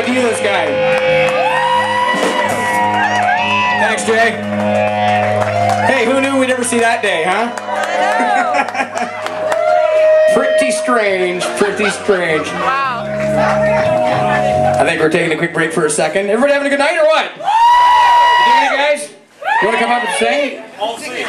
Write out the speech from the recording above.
I you, this guy. Thanks, Jay. Hey, who knew we'd ever see that day, huh? pretty strange, pretty strange. Wow. I think we're taking a quick break for a second. Everybody having a good night or what? You guys? You want to come up and sing? All sing.